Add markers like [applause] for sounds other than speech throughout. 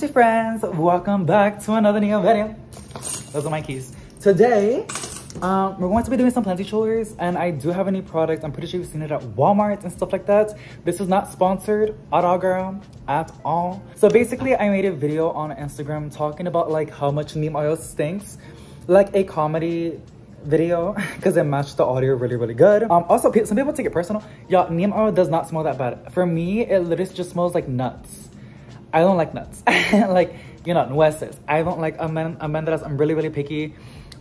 planty friends welcome back to another new video. Those are my keys. Today um, we're going to be doing some planty chores and i do have a new product. I'm pretty sure you've seen it at walmart and stuff like that. This is not sponsored at all girl. At all. So basically i made a video on instagram talking about like how much neem oil stinks. Like a comedy video [laughs] because it matched the audio really really good. Um also some people take it personal. Yeah neem oil does not smell that bad. For me it literally just smells like nuts I don't like nuts. [laughs] like, you know, nueces. I don't like almendras. I'm really, really picky.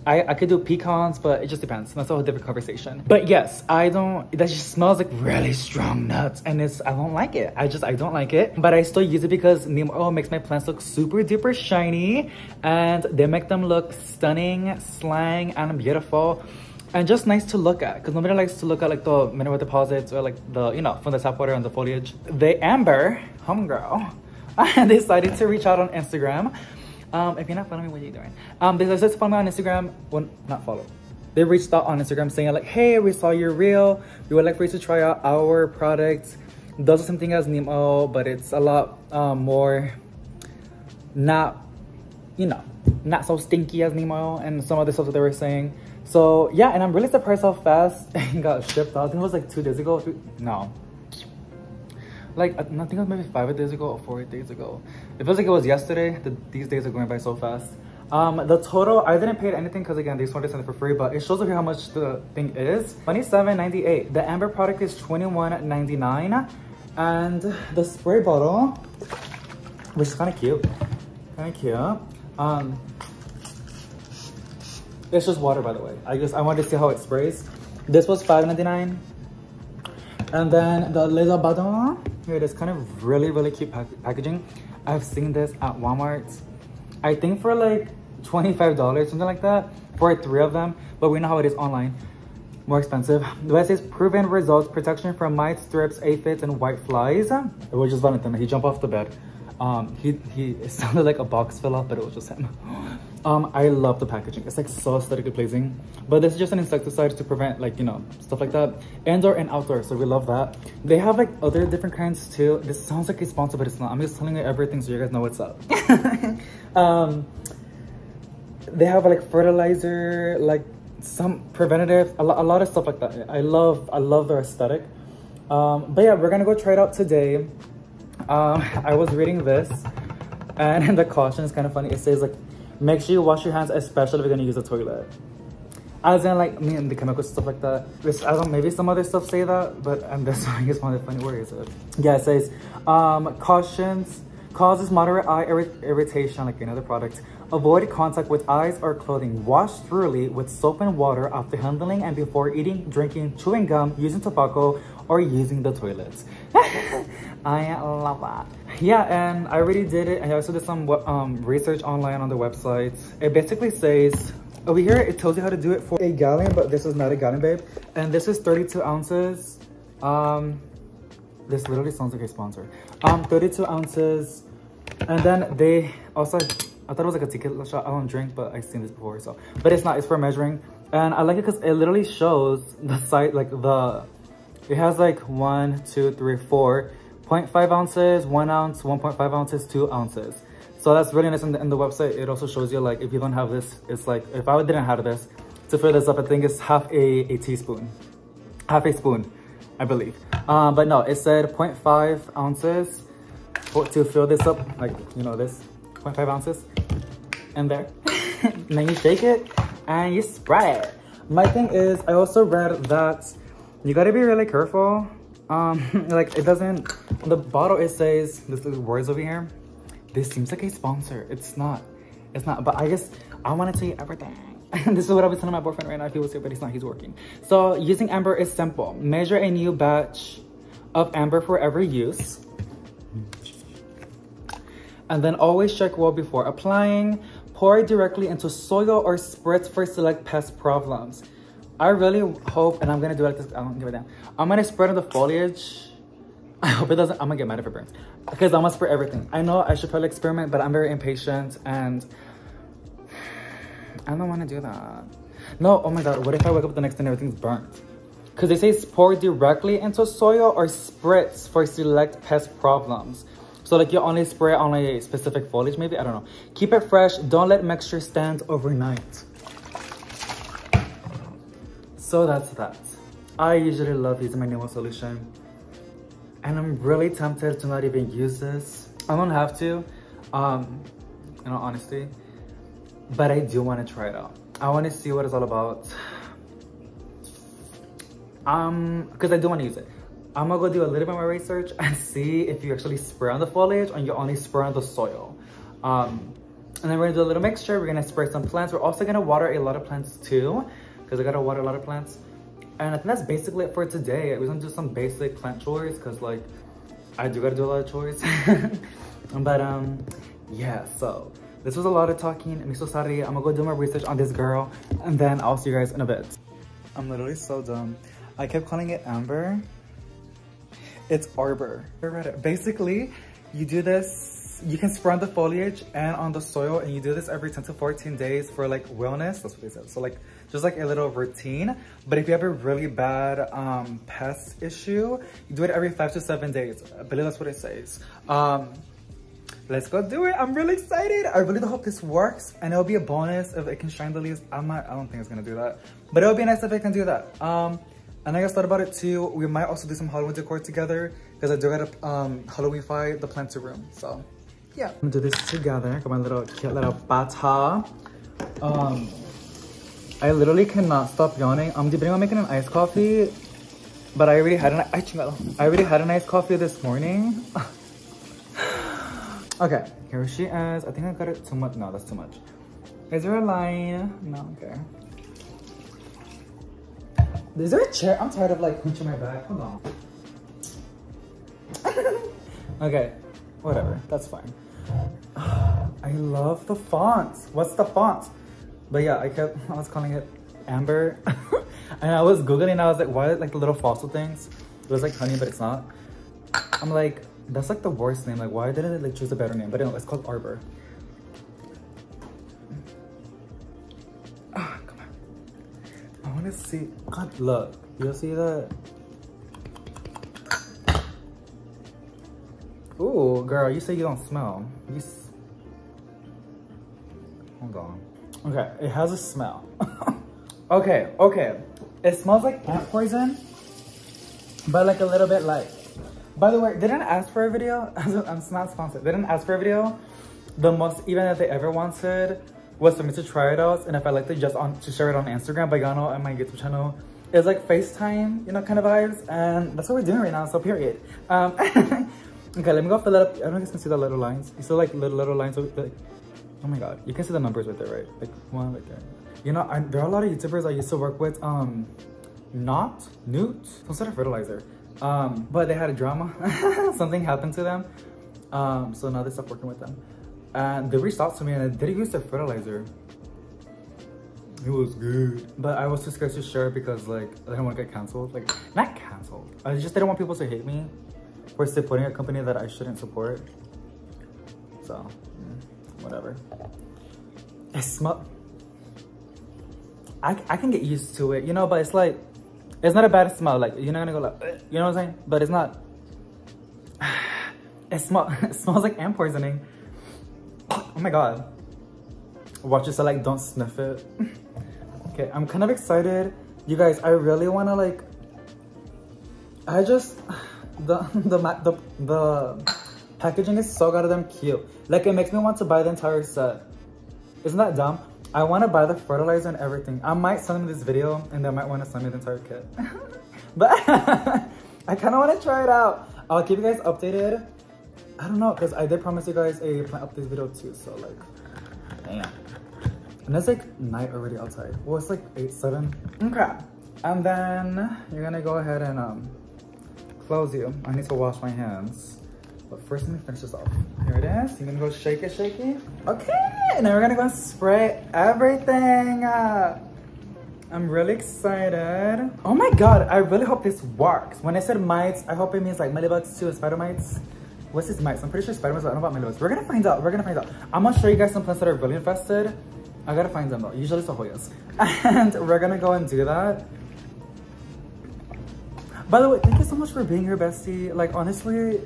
I, I could do pecans, but it just depends. That's a whole different conversation. But yes, I don't, that just smells like really strong nuts. And it's, I don't like it. I just, I don't like it. But I still use it because neem oil makes my plants look super duper shiny. And they make them look stunning, slang, and beautiful and just nice to look at because nobody likes to look at like the mineral deposits or like the you know from the tap water and the foliage the amber homegirl I [laughs] decided to reach out on Instagram. Um, if you're not following me, what are you doing? Um, they decided to follow me on Instagram. Well, not follow. They reached out on Instagram saying like, hey, we saw your reel. We would like for you to try out our product. Does the same thing as neem oil, but it's a lot um, more not, you know, not so stinky as neem oil and some other stuff that they were saying. So yeah, and I'm really surprised how fast [laughs] it got shipped out. I think it was like two days ago. No, like I think it was maybe five days ago or four days ago. It feels like it was yesterday. The, these days are going by so fast. Um, the total, I didn't pay anything because again, they just wanted to send it for free, but it shows here how much the thing is. $27.98. The Amber product is $21.99. And the spray bottle, which is kind of cute. Kind of cute. Um, it's just water, by the way. I just, I wanted to see how it sprays. This was $5.99. And then the Abaddon, here it is, kind of really, really cute pack packaging. I've seen this at Walmart. I think for like $25, something like that, for three of them. But we know how it is online. More expensive. The best is proven results, protection from mites, thrips, aphids, and white flies. It was just Valentine. He jumped off the bed. Um, he, he, it [laughs] sounded like a box fell off, but it was just him. Um, I love the packaging. It's like so aesthetically pleasing. But this is just an insecticide to prevent like, you know, stuff like that. Indoor and outdoor, so we love that. They have like other different kinds too. This sounds like a sponsor, but it's not. I'm just telling you everything so you guys know what's up. [laughs] um, they have like fertilizer, like some preventative, a, lo a lot of stuff like that. I love, I love their aesthetic. Um, but yeah, we're gonna go try it out today. Um, [laughs] I was reading this and [laughs] the caution is kind of funny. It says like, make sure you wash your hands, especially if you're gonna use a toilet. As in like, me and the chemicals stuff like that. This, I don't, maybe some other stuff say that, but [laughs] one is one of the funny, where is it? Yeah, it says, um, cautions, causes moderate eye irritation like another product. Avoid contact with eyes or clothing. Wash thoroughly with soap and water after handling and before eating, drinking, chewing gum, using tobacco, or using the toilets. [laughs] I love that. Yeah, and I already did it. I also did some um, research online on the website. It basically says, over here, it tells you how to do it for a gallon, but this is not a gallon, babe. And this is 32 ounces. Um, this literally sounds like a sponsor. Um, 32 ounces. And then they also I thought it was like a tequila shot. I don't drink, but I've seen this before, so. But it's not, it's for measuring. And I like it because it literally shows the size, like the, it has like one, two, three, four, 0.5 ounces, one ounce, 1.5 ounces, two ounces. So that's really nice in the, in the website. It also shows you like, if you don't have this, it's like, if I didn't have this, to fill this up, I think it's half a, a teaspoon, half a spoon, I believe. Um, but no, it said 0.5 ounces for, to fill this up, like, you know, this 0.5 ounces and there. and [laughs] then you shake it and you spread it. My thing is, I also read that you gotta be really careful. Um, [laughs] like it doesn't, the bottle it says, this is words over here. This seems like a sponsor. It's not, it's not, but I guess I wanna tell you everything. [laughs] This is what I was telling my boyfriend right now he was here, but he's not, he's working. So using amber is simple. Measure a new batch of amber for every use. And then always check well before applying. Pour it directly into soil or spritz for select pest problems. I really hope, and I'm gonna do it like this, I don't give a damn. I'm gonna spread on the foliage. [laughs] I hope it doesn't, I'm gonna get mad if it burns. Because I'm gonna spray everything. I know I should probably experiment, but I'm very impatient and [sighs] I don't wanna do that. No, oh my God, what if I wake up the next day and everything's burnt? Because they say pour directly into soil or spritz for select pest problems. So like you only spray on a specific foliage maybe, I don't know. Keep it fresh, don't let mixture stand overnight. So that's that. I usually love using my neem oil solution. And I'm really tempted to not even use this. I don't have to, um, in all honesty. But I do want to try it out. I want to see what it's all about. Um, because I do want to use it. I'm gonna go do a little bit more research and [laughs] see if you actually spray on the foliage or you only spray on the soil. Um, and then we're gonna do a little mixture. We're gonna spray some plants. We're also gonna water a lot of plants too, because I gotta water a lot of plants. And I think that's basically it for today. We're gonna do some basic plant chores because like I do gotta do a lot of chores. [laughs] but um, yeah, so this was a lot of talking. I'm so sorry. I'm gonna go do my research on this girl and then I'll see you guys in a bit. I'm literally so dumb. I kept calling it Amber. It's Arber. Basically, you do this, you can spray on the foliage and on the soil and you do this every 10 to 14 days for like wellness. That's what they said. So like, just like a little routine. But if you have a really bad um, pest issue, you do it every five to seven days. I believe that's what it says. Um, let's go do it. I'm really excited. I really hope this works and it'll be a bonus if it can shine the leaves. I'm not, I don't think it's gonna do that, but it'll be nice if it can do that. Um, and I just thought about it too. We might also do some Halloween decor together because I do gotta um, Halloweenify the planter room. So yeah. I'm gonna do this together. Got my little cute little bata. Um, I literally cannot stop yawning. Um, I'm debating on making an iced coffee, but I already had an I already had an iced coffee this morning. [sighs] okay, here she is. I think I got it too much. No, that's too much. Is there a line? No, okay. Is there a chair? I'm tired of like punching my back. Hold on. [laughs] okay, whatever. That's fine. [sighs] I love the fonts. What's the font? But yeah, I kept, [laughs] I was calling it Amber. [laughs] and I was Googling I was like, why like the little fossil things? It was like honey, but it's not. I'm like, that's like the worst name. Like, why didn't they like choose a better name? But anyway, it's called Arber. Ah, come on. I want to see. God, look. You'll see that. Ooh, girl, you say you don't smell. You Hold on. Okay, it has a smell. [laughs] okay, okay. It smells like ant poison, but like a little bit like. By the way, they didn't ask for a video. [laughs] I'm not sponsored. They didn't ask for a video. The most even that they ever wanted was for me to try it out, and if I liked it, just on to share it on Instagram. Y'all know on my YouTube channel, it's like FaceTime, you know, kind of vibes, and that's what we're doing right now. So period. Um, [laughs] okay, let me go fill it up. I don't know if you can see the little lines. You see like little little lines Oh my god, you can see the numbers right there, right? Like one right there. You know, I, there are a lot of YouTubers I used to work with. Um, not Newt, some sort of fertilizer. Um, but they had a drama. [laughs] Something happened to them. Um, so now they stopped working with them. And they reached out to me and they did use their fertilizer. It was good. But I was too scared to share because like I didn't want to get canceled. Like not canceled. I just didn't want people to hate me for supporting a company that I shouldn't support. So whatever. It smell. I, I can get used to it, you know, but it's like, it's not a bad smell. Like, you're not gonna go like, you know what I'm saying? But it's not, [sighs] it, smell, [laughs] it smells like ant poisoning. Oh my God. Watch yourself, like, don't sniff it. [laughs] okay, I'm kind of excited. You guys, I really wanna like, I just, [sighs] [laughs] the, the, the, the, Packaging is so goddamn cute. Like it makes me want to buy the entire set. Isn't that dumb? I want to buy the fertilizer and everything. I might send them this video and they might want to send me the entire kit. [laughs] but [laughs] I kind of want to try it out. I'll keep you guys updated. I don't know, because I did promise you guys a plant update video too. So like, damn. And it's like night already outside. Well, it's like 8, 7. Okay. And then you're going to go ahead and um, close you. I need to wash my hands. But first, let me finish this off. Here it is. You're gonna go shake it, shake it. Okay, now we're gonna go spray everything. Uh, I'm really excited. Oh my God, I really hope this works. When I said mites, I hope it means like mealybugs too, spider mites. What's this mites? I'm pretty sure spider mites, I don't know about mealybugs. We're gonna find out, we're gonna find out. I'm gonna show you guys some plants that are really infested. I gotta find them though, usually it's Hoyas. [laughs] And we're gonna go and do that. By the way, thank you so much for being here, bestie. Like honestly,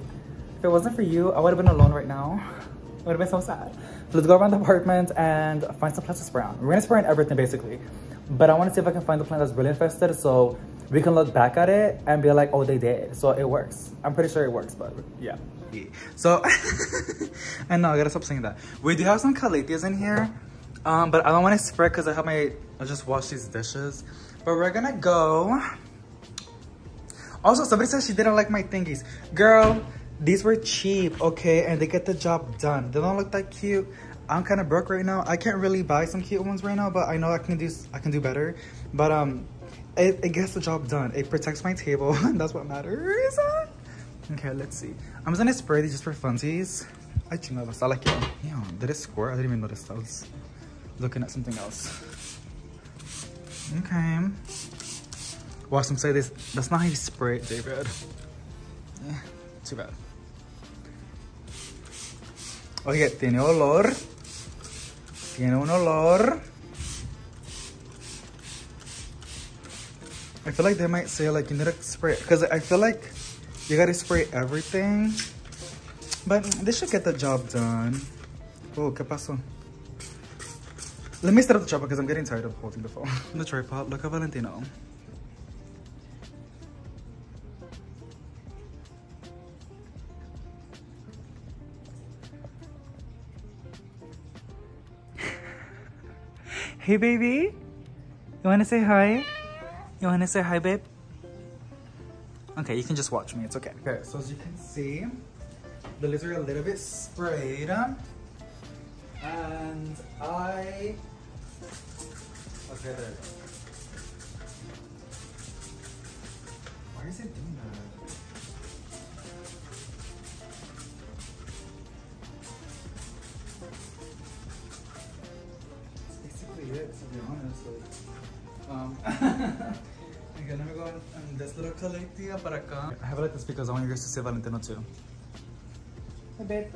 If it wasn't for you, I would have been alone right now. It would have been so sad. So let's go around the apartment and find some plants to spray on. We're gonna spray on everything basically. But I wanna see if I can find the plant that's really infested so we can look back at it and be like, oh, they did. So it works. I'm pretty sure it works, but yeah. So, [laughs] I know, I gotta stop saying that. We do have some calatheas in here, um, but I don't wanna spray because I have my, I just washed these dishes. But we're gonna go. Also, somebody said she didn't like my thingies. Girl, these were cheap, okay? And they get the job done. They don't look that cute. I'm kind of broke right now. I can't really buy some cute ones right now, but I know I can do I can do better. But um, it, it gets the job done. It protects my table. And [laughs] that's what matters. Okay, let's see. I'm just gonna spray these just for funsies. I chingada, I like it. Yeah, did it squirt? I didn't even notice. I was looking at something else. Okay. Watch them say this. That's not how you spray it, David. Yeah, too bad. Oye, tiene olor. Tiene un olor. I feel like they might say like you need to spray because I feel like you gotta spray everything. But this should get the job done. Oh, ¿qué pasó? Let me set up the tripod because I'm getting tired of holding the phone. [laughs] the tripod, look at Valentino. Hey baby, you wanna say hi? You wanna say hi babe? Okay, you can just watch me, it's okay. Okay, so as you can see, the lids are a little bit sprayed. Um, and I... Okay, there. Why is it be honest. Like, um, [laughs] okay, let me go on this little calathea para acá. I have it like this because I want you guys to see Valentino too. Hey, babe.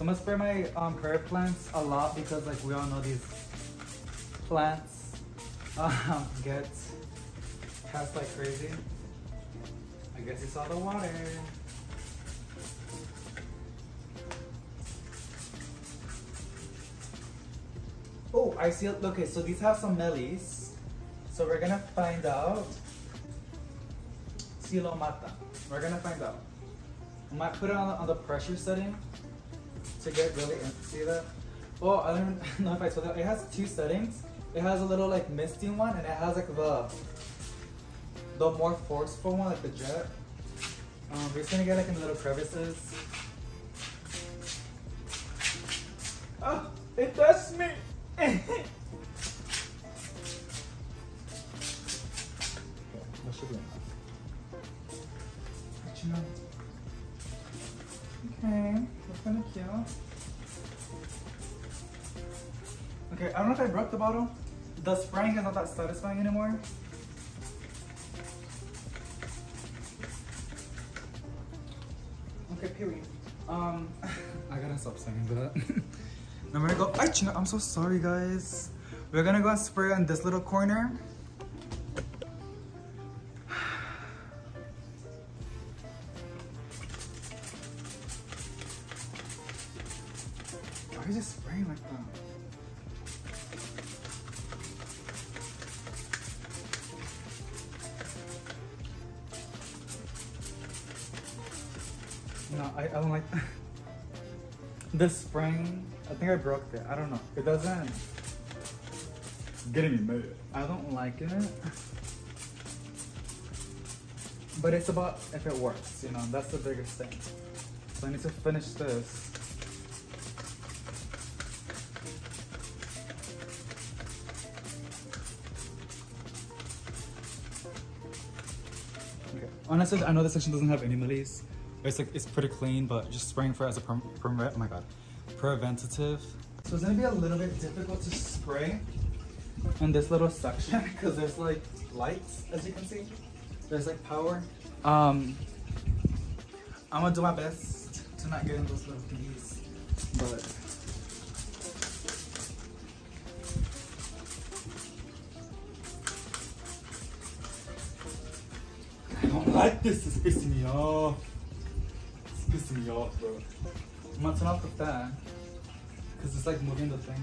I'm gonna spray my um, prayer plants a lot because like we all know these plants um, [laughs] get cast like crazy. I guess you saw the water. I see. Okay, so these have some melis. So we're gonna find out. Silo mata. We're gonna find out. I might put it on, on the pressure setting to get really. See that? Oh, I don't [laughs] know if I told you. It has two settings. It has a little like misty one, and it has like the the more forceful one, like the jet. Um, we're just gonna get like in the little crevices. Oh, it does me. Satisfying anymore. Okay, period. Um, [laughs] I gotta stop saying that. I'm gonna go, I'm so sorry guys. We're gonna go and spray on this little corner. It. I don't know. It doesn't. get me mad. I don't like it. But it's about if it works, you know, that's the biggest thing. So I need to finish this. Okay. Honestly, I know this section doesn't have any melis. It's like it's pretty clean, but just spraying for it as a oh my god, preventative. So it's gonna be a little bit difficult to spray in this little section because [laughs] there's like lights, as you can see. There's like power. Um, I'm gonna do my best to not get in those little thingies, but. I don't like This is pissing me off. It's pissing me off, bro. I'm gonna turn off the fan. Cause it's like moving the thing.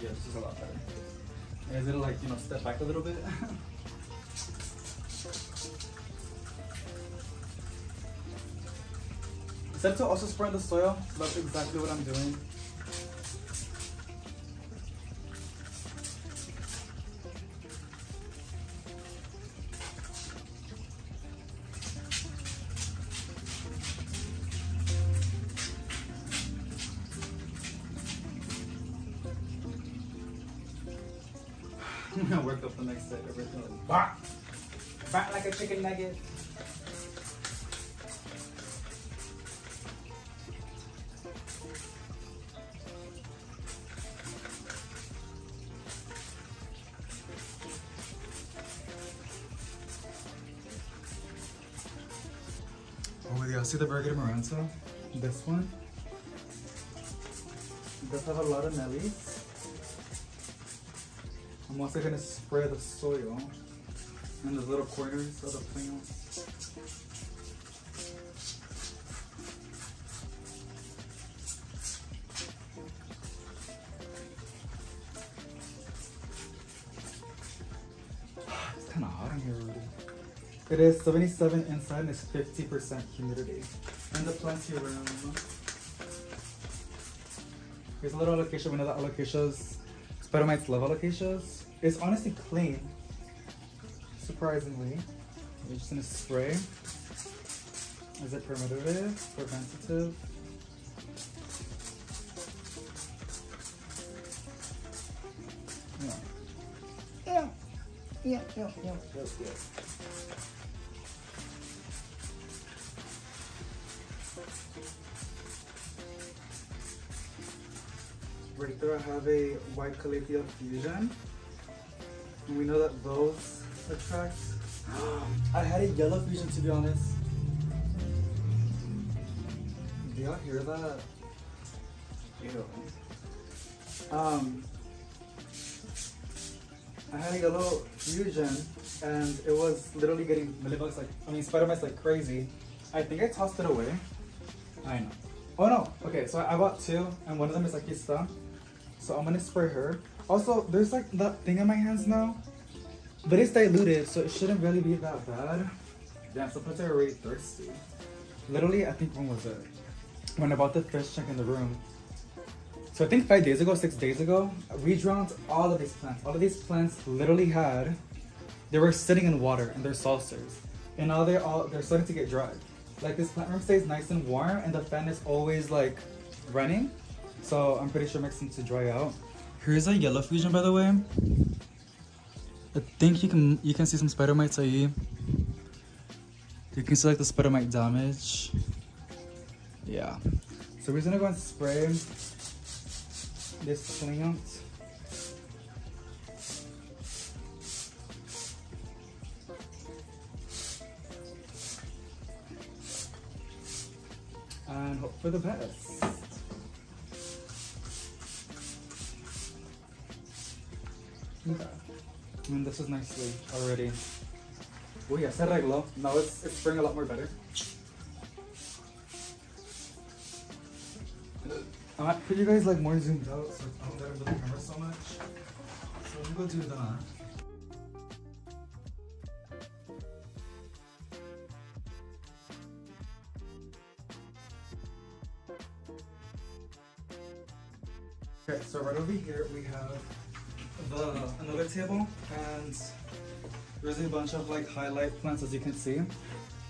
Yeah, this is a lot better. Is it like, you know, step back a little bit? [laughs] Instead to also spread the soil, so that's exactly what I'm doing. See the Burger Maranta? This one? It does have a lot of nellies. I'm also gonna spray the soil in the little corners of the plants. Ah, it's kind of hot in here. It is 77 inside and it's 50% humidity. And the plenty room. Here's a little alocasia. We know that alocasias, Spidermites love alocasias. It's honestly clean, surprisingly. We're just gonna spray. Is it preventative, preventative? Yeah. Yeah. Yeah, yeah, yeah, yeah, have a white calathea fusion. And we know that those attract. [gasps] I had a yellow fusion to be honest. Do y'all hear that? Ew. Um, I had a yellow fusion and it was literally getting mealybugs like, I mean spider mites like crazy. I think I tossed it away. I know. Oh no, okay, so I bought two and one of them is like Akista. So I'm gonna spray her. Also, there's like that thing on my hands now, but it's diluted, so it shouldn't really be that bad. Damn, plants are already thirsty. Literally, I think when was it? When I bought the fish tank in the room. So I think five days ago, six days ago, we drowned all of these plants. All of these plants literally had, they were sitting in water in their saucers. And now they're all, they're starting to get dry. Like this plant room stays nice and warm and the fan is always like running. So I'm pretty sure them to dry out. Here's a yellow fusion by the way. I think you can you can see some spider mites here. You can see like the spider mite damage. Yeah. So we're gonna go and spray this plant. And hope for the best. I mean, this is nicely already. Oh yeah, se arregló. Now it's, it's spraying a lot more better. Uh, could you guys like more zoomed out so I don't get into the camera so much? So I'm gonna do that. Okay, so right over here we have the another table and there's a bunch of like highlight plants as you can see.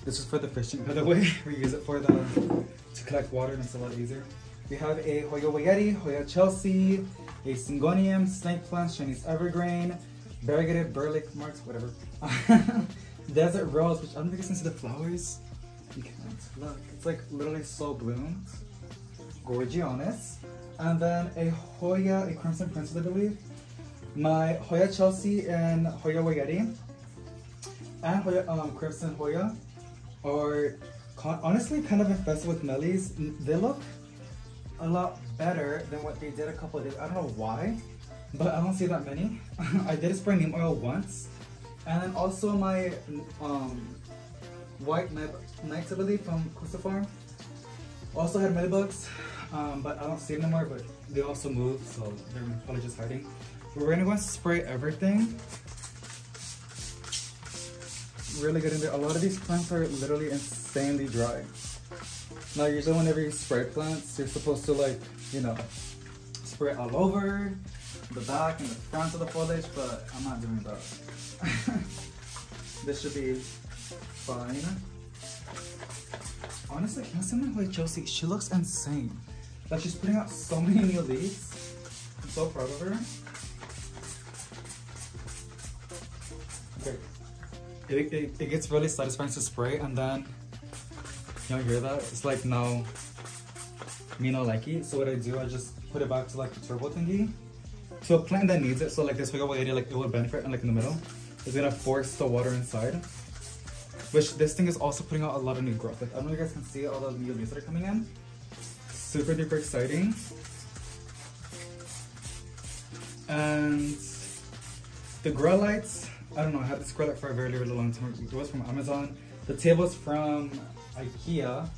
This is for the fishing by the [laughs] way. We use it for the to collect water and it's a lot easier. We have a Hoya Wayetii, Hoya Chelsea, a Syngonium, snake plant, Chinese evergreen, variegated Burle Marx, whatever. [laughs] Desert rose, which I don't think you can see the flowers. You can't. Look, it's like literally so bloomed. Gorgionis. And then a Hoya, a Crimson Princess, I believe. My Hoya Chelsea and Hoya Wayetii and Hoya, um, Crimson Hoya are honestly kind of infested with mellies. They look a lot better than what they did a couple of days. I don't know why, but I don't see that many. [laughs] I did spray neem oil once And then also my um, white night, night lily from Costa Farm. Also had mealybugs, um, but I don't see them anymore, but they also moved, so they're probably just hiding. We're gonna go and spray everything. Really good in there. A lot of these plants are literally insanely dry. Now usually whenever you spray plants, you're supposed to like, you know, spray all over the back and the front of the foliage, but I'm not doing that. [laughs] this should be fine. Honestly, can I say my like Josie? She looks insane. Like she's putting out so many new leaves. I'm so proud of her. It, it, it gets really satisfying to spray and then you know hear that? It's like no me no like it. So what I do, I just put it back to like the turbo thingy. To a plant that needs it, so like this big lady, like it will benefit and like in the middle. It's gonna force the water inside. Which this thing is also putting out a lot of new growth. Like I don't know if you guys can see all the new leaves that are coming in. Super duper exciting. And the grow lights, I don't know, I had this light for a very, very long time. It was from Amazon. The table's from Ikea.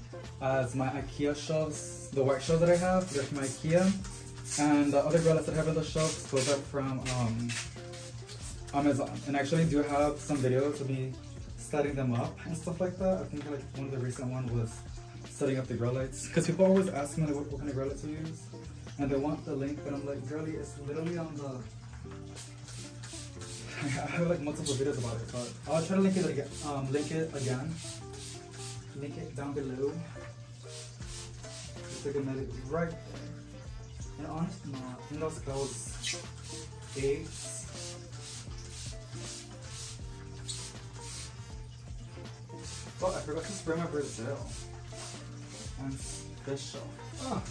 As my Ikea shelves, the white shelves that I have, they're from Ikea. And the other lights that I have on the shelves, those are from um, Amazon. And I actually do have some videos of me setting them up and stuff like that. I think like one of the recent one was setting up the grow lights. Because people always ask me like, what, what kind of grow lights to use. And they want the link, but I'm like, girlie, it's literally on the... I have like multiple videos about it, but I'll try to link it again. Um, link it again. Link it down below. Just like a minute right there. And honestly, no, I think those clothes eggs. Oh, I forgot to spray my Brazil. And special. Oh,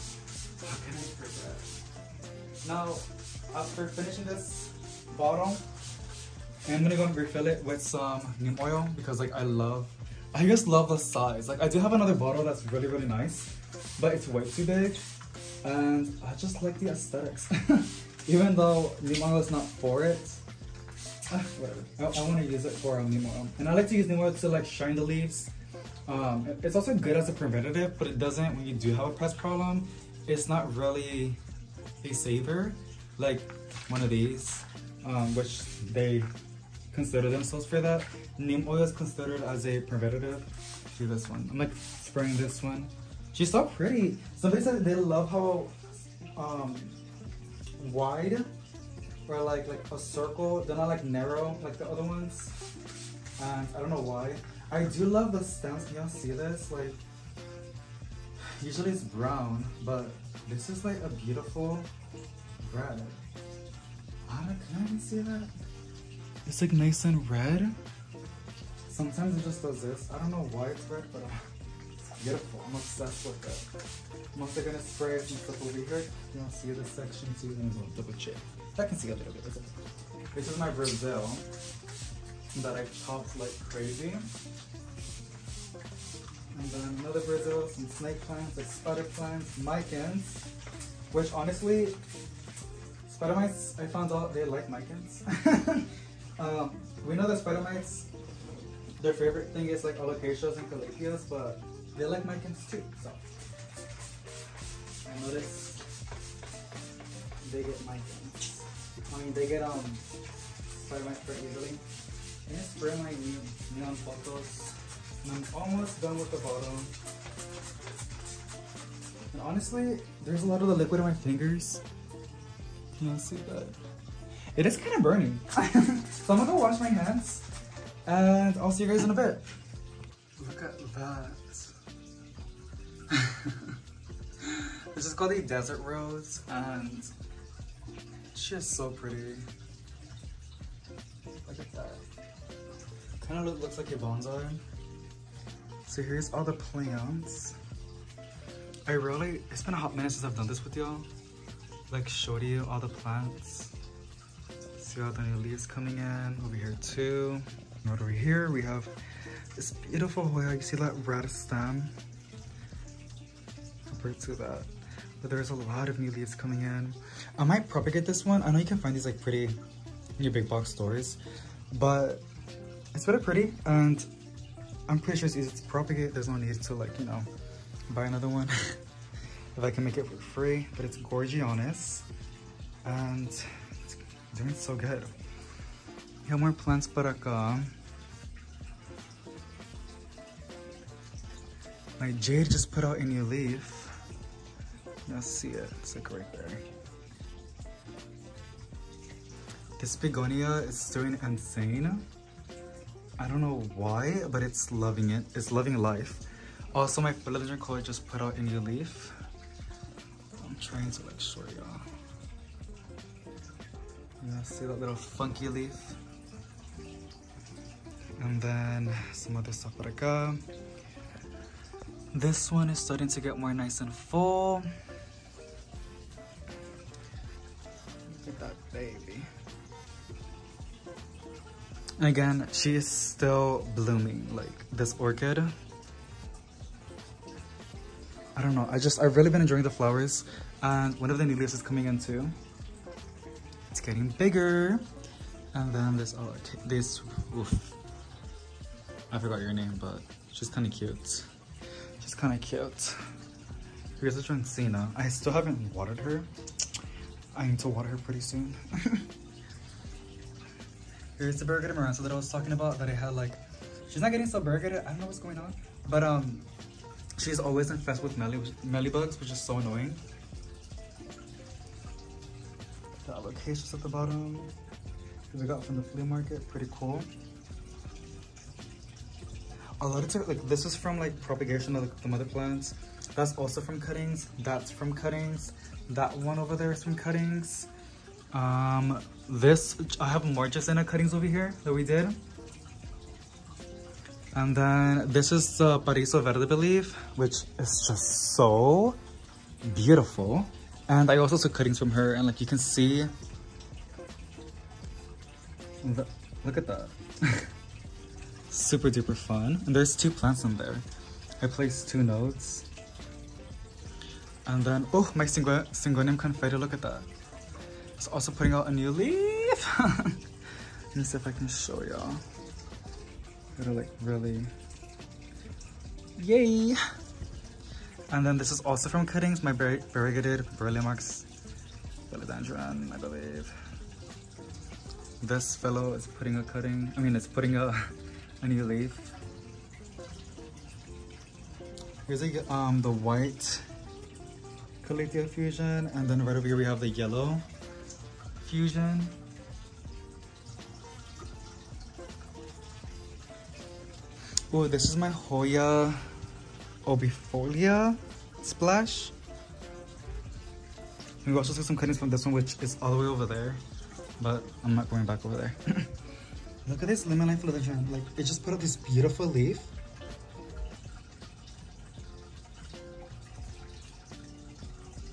how can I forget? Now, after finishing this bottle, I'm gonna go and refill it with some neem oil because like I love, I just love the size. Like I do have another bottle that's really, really nice, but it's way too big. And I just like the aesthetics. [laughs] Even though neem oil is not for it, ah, whatever. I, I want to use it for um, neem oil. And I like to use neem oil to like shine the leaves. Um, it's also good as a preventative, but it doesn't, when you do have a pest problem, it's not really a saver. Like one of these, um, which they consider themselves for that. Neem oil is considered as a preventative. See this one. I'm like spraying this one. She's so pretty. Somebody said they love how um, wide or like like a circle. They're not like narrow like the other ones. And I don't know why. I do love the stems. Can y'all see this? Like usually it's brown, but this is like a beautiful red. I don't, can I even see that? It's like nice and red. Sometimes it just does this. I don't know why it's red, but it's beautiful. I'm obsessed with it. I'm also gonna spray some stuff over here. You don't see this section go double check. I can see a little bit. This is my Brazil that I chopped like crazy. And then another Brazil, some snake plants, like spider plants, micans, which honestly, spider mites, I found out they like micans. [laughs] um, we know that spider mites, their favorite thing is like alocasias and calatheas, but they like micans too, so. I noticed they get micans. I mean, they get um spider mites pretty easily. I'm gonna spray my neon, neon pothos. And I'm almost done with the bottom. And honestly, there's a lot of the liquid in my fingers. Can you see that? It is kind of burning. [laughs] so I'm gonna go wash my hands. And I'll see you guys in a bit. Look at that. [laughs] this is called the Desert Rose and she is so pretty. Look at that. Kind of look, looks like a bonsai. So here's all the plants. I really, it's been a hot minute since I've done this with y'all. Like showed you all the plants. See all the new leaves coming in over here too. And over here we have this beautiful Hoya. You see that red stem? Compared to that. But there's a lot of new leaves coming in. I might propagate this one. I know you can find these like pretty in your big box stores. But it's really pretty and I'm pretty sure it's easy to propagate. There's no need to like, you know, buy another one [laughs] if I can make it for free, but it's Gorgionis and doing so good. have more plants para acá. Uh, my jade just put out a new leaf. You'll see it, it's like right there. This begonia is doing insane. I don't know why, but it's loving it. It's loving life. Also, my philodendron color just put out a new leaf. I'm trying to like show y'all. See that little funky leaf? And then some other stuff. This one is starting to get more nice and full. Look at that baby. Again, she is still blooming, like this orchid. I don't know, I just, I've really been enjoying the flowers and one of the new leaves is coming in too. It's getting bigger. And then this, oh, this, oof. I forgot your name, but she's kind of cute. She's kind of cute. Here's a Dracaena. I still haven't watered her. I need to water her pretty soon. [laughs] Here's the variegated Maranta that I was talking about that I had like, she's not getting so variegated. I don't know what's going on. But um, she's always infested with melly, melly bugs, which is so annoying. The alocasia at the bottom. These I got from the flea market. Pretty cool. A lot of like this is from like propagation of the mother plants. That's also from cuttings. That's from cuttings. That one over there is from cuttings. Um this i have more Jessenia cuttings over here that we did. And then this is the Paraiso Verde believe which is just so beautiful and i also took cuttings from her and like you can see the, look at that [laughs] super duper fun. And there's two plants in there. I placed two nodes. And then, oh, my single Syngonium confetti, look at that. It's also putting out a new leaf. [laughs] Let me see if I can show y'all. Gotta like really, yay. And then this is also from cuttings, my variegated Burle Marx philodendron, I believe. This fellow is putting a cutting, I mean, it's putting a [laughs] a new leaf. Here's a, um, the white Calathea fusion, and then right over here we have the yellow fusion. Oh, this is my Hoya obifolia splash. We also took some cuttings from this one, which is all the way over there, but I'm not going back over there. [clears throat] Look at this lemon lime philodendron. Like, it just put up this beautiful leaf.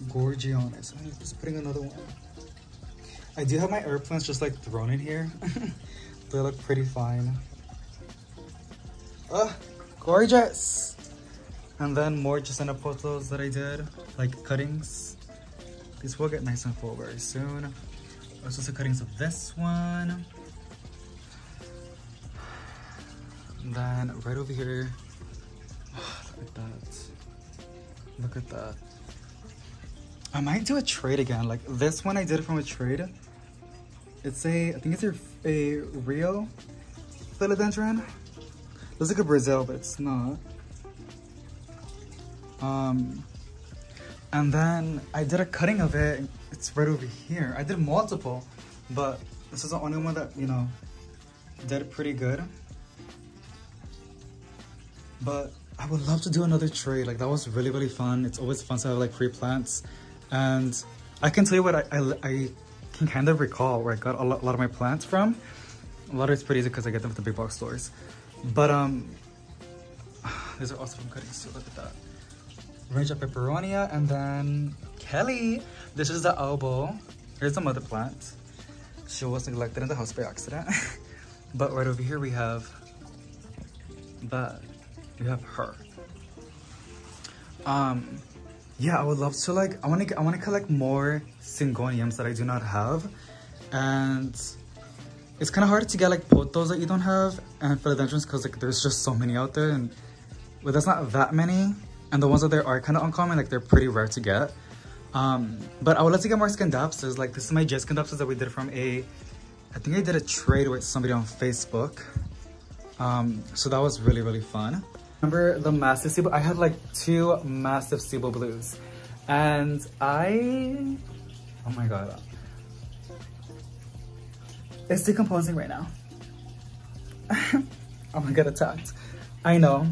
Gorgionis. I'm just putting another one. I do have my herb plants just like thrown in here. [laughs] they look pretty fine. Ah, gorgeous! And then more Jessenia pothos that I did, like cuttings. These will get nice and full very soon. Also some cuttings of this one. then right over here, [sighs] look at that. Look at that. I might do a trade again. Like this one I did from a trade. It's a, I think it's a, a Rio philodendron. Looks like a Brazil, but it's not. Um, and then I did a cutting of it. It's right over here. I did multiple, but this is the only one that, you know, did pretty good. But I would love to do another trade. Like that was really, really fun. It's always fun to have like free plants. And I can tell you what I, I, I can kind of recall where I got a lot, a lot, of my plants from. A lot of it's pretty easy because I get them at the big box stores. But um, [sighs] these are also from cuttings too, look at that. Range of peperomia and then Kelly. This is the elbow. Here's the mother plant. She was neglected in the house by accident. [laughs] but right over here we have that you have her. Um, yeah, I would love to like, I want to, I want to collect more Syngoniums that I do not have. And it's kind of hard to get like pothos that you don't have and philodendrons because like there's just so many out there and well there's not that many and the ones that there are kind of uncommon like they're pretty rare to get um but i would like to get more scindapsus like this is my jet scindapsus that we did from a i think i did a trade with somebody on facebook um so that was really really fun remember the massive Cebu? i had like two massive Cebu blues and i oh my god it's decomposing right now. I'm gonna get attacked. I know.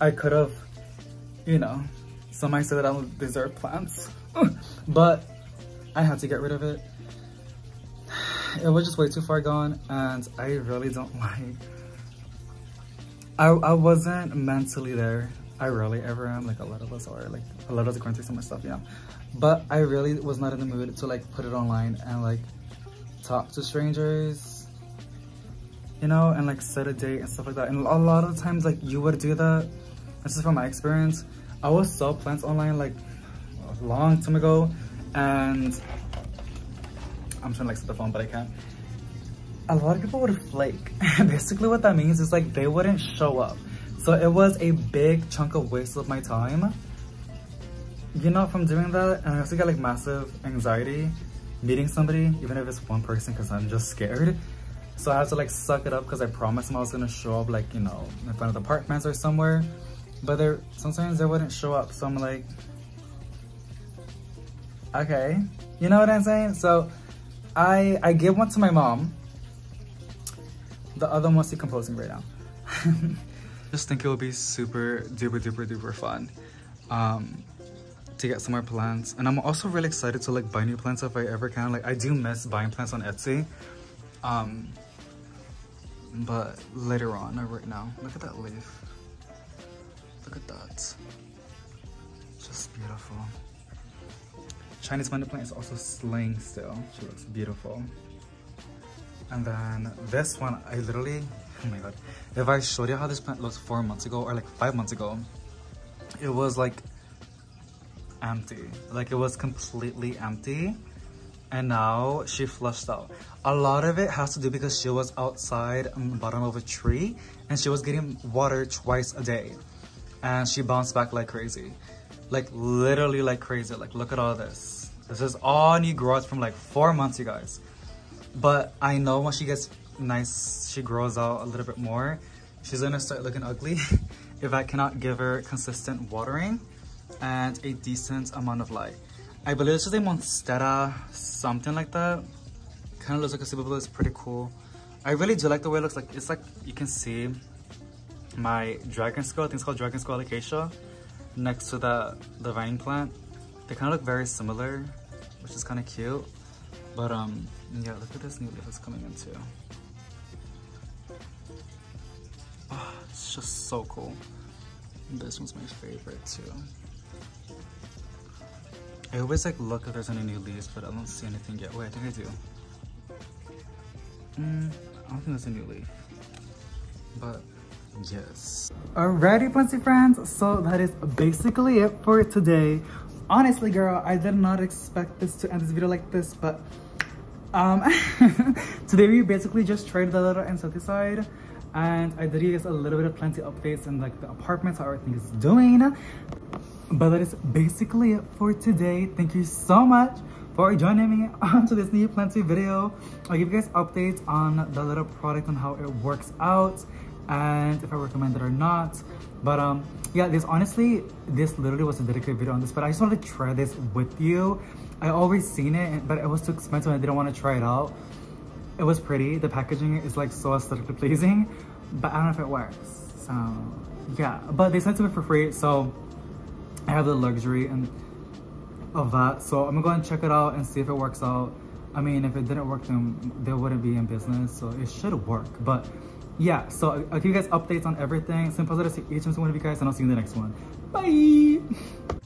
I could have, you know, somebody said that I don't deserve plants. [laughs] but I had to get rid of it. [sighs] It was just way too far gone and I really don't [laughs] like I, I wasn't mentally there. I rarely ever am, like a lot of us are, like a lot of us are going through stuff, you know. But I really was not in the mood to like put it online and like talk to strangers, you know, and like set a date and stuff like that. And a lot of times like you would do that. This is from my experience. I was sell plants online like a long time ago and I'm trying to like set the phone, but I can't. A lot of people would flake. [laughs] Basically what that means is like they wouldn't show up. So it was a big chunk of waste of my time. You know, from doing that, and I also got like massive anxiety meeting somebody, even if it's one person, because I'm just scared. So I have to like suck it up because I promised them I was gonna show up like, you know, in front of the apartments or somewhere. But there sometimes they wouldn't show up. So I'm like, okay. You know what I'm saying? So I I gave one to my mom. The other one's decomposing right now. [laughs] just think it would be super duper duper duper fun. Um, to get some more plants. And I'm also really excited to like buy new plants if I ever can. Like I do miss buying plants on Etsy. Um, but later on, not right now. Look at that leaf. Look at that. Just beautiful. Chinese money plant is also slaying still. She looks beautiful. And then this one, I literally, [laughs] oh my god. If I showed you how this plant looked four months ago or like five months ago, it was like empty. Like it was completely empty. And now she flushed out. A lot of it has to do because she was outside on the bottom of a tree and she was getting water twice a day. And she bounced back like crazy. Like literally like crazy. Like look at all this. This is all new growth from like four months, you guys. But I know when she gets nice, she grows out a little bit more, she's gonna start looking ugly [laughs] if I cannot give her consistent watering and a decent amount of light. I believe this is a Monstera, something like that. Kind of looks like a Cebu blue, it's pretty cool. I really do like the way it looks like. It's like, you can see my dragon scale, I think it's called dragon scale alocasia, next to the, the vine plant. They kind of look very similar, which is kind of cute. But um, yeah, look at this new leaf that's coming in too. Oh, it's just so cool. This one's my favorite too. I always like look if there's any new leaves, but I don't see anything yet. Wait, I think I do. Mm, I don't think there's a new leaf. But yes. Alrighty, Planty friends. So that is basically it for today. Honestly, girl, I did not expect this to end this video like this, but um, [laughs] today we basically just tried the little insecticide and I did give a little bit of plenty updates and like the apartments, how everything is doing. But that is basically it for today. Thank you so much for joining me [laughs] on to this new plenty video. I'll give you guys updates on the little product and how it works out and if I recommend it or not. But um, yeah, this honestly, this literally was a dedicated video on this, but I just wanted to try this with you. I always seen it, but it was too expensive and I didn't want to try it out. It was pretty. The packaging is like so aesthetically pleasing, but I don't know if it works. So yeah, but they sent it to me for free. So I have the luxury and of that. So I'm gonna go and check it out and see if it works out. I mean, if it didn't work, then they wouldn't be in business. So it should work. But yeah, so I'll give you guys updates on everything. Simple to see each and every one of you guys, and I'll see you in the next one. Bye!